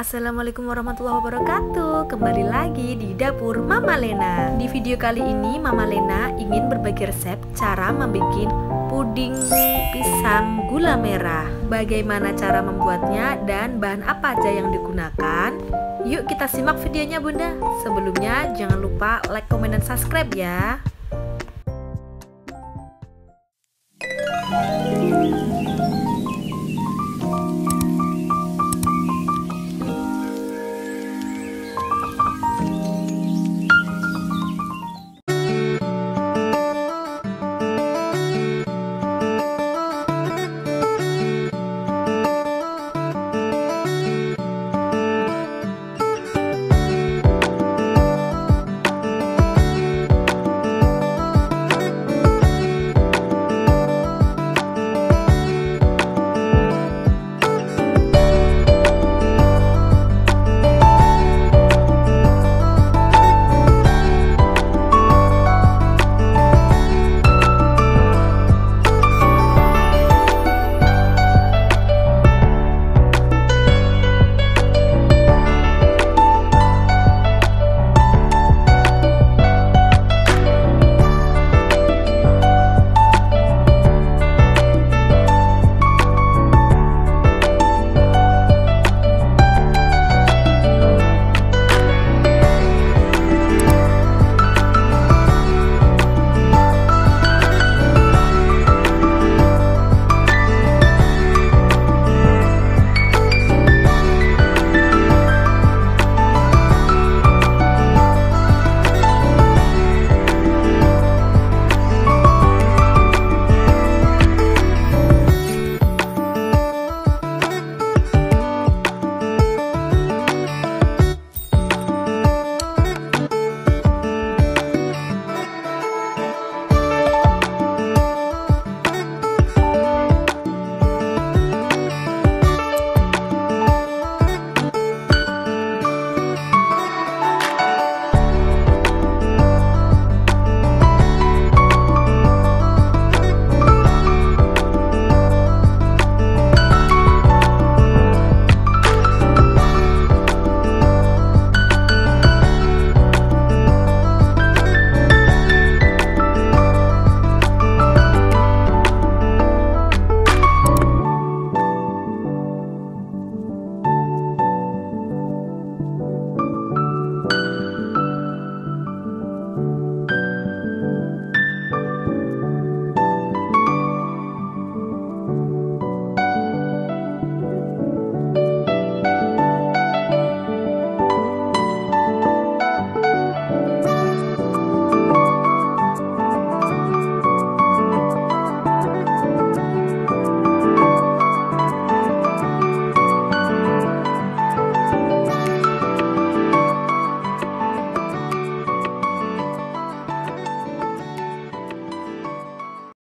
Assalamualaikum warahmatullahi wabarakatuh. Kembali lagi di dapur Mama Lena. Di video kali ini Mama Lena ingin berbagi resep cara membuat puding pisang gula merah. Bagaimana cara membuatnya dan bahan apa aja yang digunakan? Yuk kita simak videonya bunda. Sebelumnya jangan lupa like, komen, dan subscribe ya.